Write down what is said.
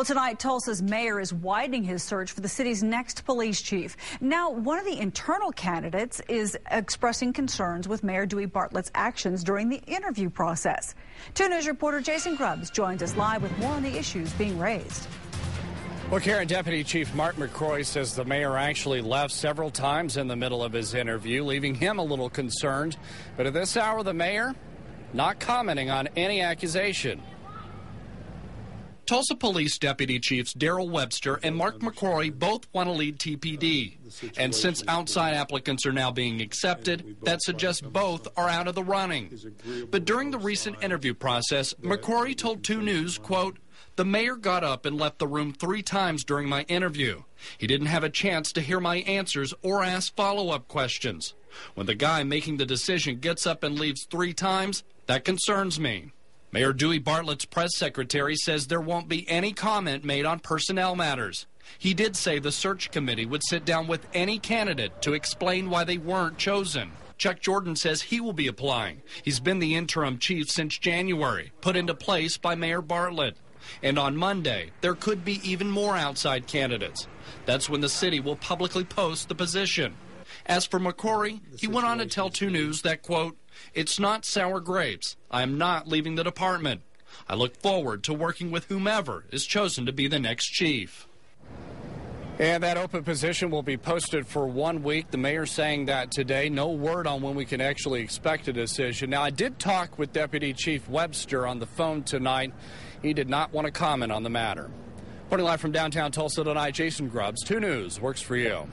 Well, tonight, Tulsa's mayor is widening his search for the city's next police chief. Now, one of the internal candidates is expressing concerns with Mayor Dewey Bartlett's actions during the interview process. 2 News reporter Jason Grubbs joins us live with more on the issues being raised. Well, Karen, Deputy Chief Mark McCrory says the mayor actually left several times in the middle of his interview, leaving him a little concerned. But at this hour, the mayor not commenting on any accusation. Tulsa Police Deputy Chiefs Daryl Webster and Mark McCrory both want to lead TPD. And since outside applicants are now being accepted, that suggests both are out of the running. But during the recent interview process, McCrory told 2 News, quote, the mayor got up and left the room three times during my interview. He didn't have a chance to hear my answers or ask follow up questions. When the guy making the decision gets up and leaves three times, that concerns me. Mayor Dewey Bartlett's press secretary says there won't be any comment made on personnel matters. He did say the search committee would sit down with any candidate to explain why they weren't chosen. Chuck Jordan says he will be applying. He's been the interim chief since January, put into place by Mayor Bartlett. And on Monday, there could be even more outside candidates. That's when the city will publicly post the position. As for McCrory, he went on to tell 2 News that, quote, it's not sour grapes. I am not leaving the department. I look forward to working with whomever is chosen to be the next chief. And that open position will be posted for one week. The mayor saying that today. No word on when we can actually expect a decision. Now, I did talk with Deputy Chief Webster on the phone tonight. He did not want to comment on the matter. Reporting live from downtown Tulsa tonight, Jason Grubbs, 2 News, works for you.